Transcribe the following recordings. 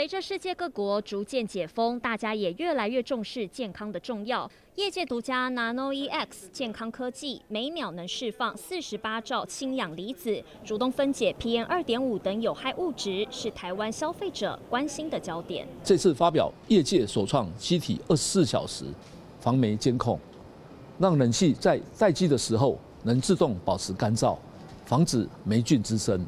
随着世界各国逐渐解封，大家也越来越重视健康的重要。业界独家 Nano EX 健康科技，每秒能释放四十八兆氢氧离子，主动分解 PM 二点五等有害物质，是台湾消费者关心的焦点。这次发表业界首创机体二十四小时防霉监控，让冷气在待机的时候能自动保持干燥，防止霉菌滋生。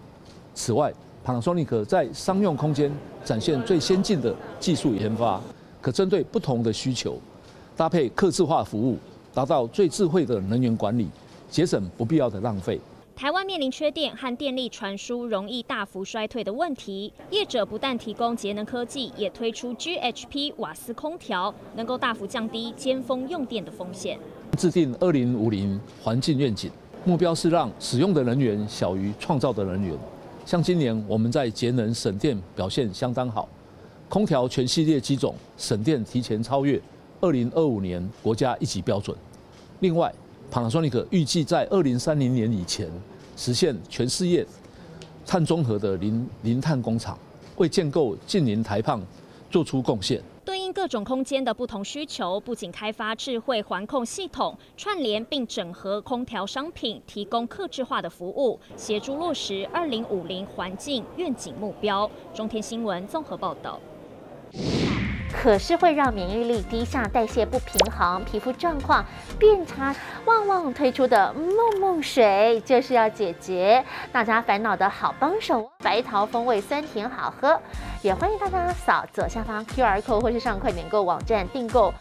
此外，Panasonic 在商用空间展现最先进的技术研发，可针对不同的需求，搭配客制化服务，达到最智慧的能源管理，节省不必要的浪费。台湾面临缺电和电力传输容易大幅衰退的问题，业者不但提供节能科技，也推出 GHP 瓦斯空调，能够大幅降低尖峰用电的风险。制定二零五零环境愿景，目标是让使用的能源小于创造的能源。像今年我们在节能省电表现相当好，空调全系列机种省电提前超越二零二五年国家一级标准。另外，Panasonic 预计在二零三零年以前实现全事业碳中和的零零碳工厂，为建构近零排放做出贡献。各种空间的不同需求，不仅开发智慧环控系统，串联并整合空调商品，提供客制化的服务，协助落实二零五零环境愿景目标。中天新闻综合报道。可是会让免疫力低下、代谢不平衡、皮肤状况变差。旺旺推出的梦梦水就是要解决大家烦恼的好帮手。白桃风味酸甜好喝，也欢迎大家扫左下方 QR code 或是上快点购网站订购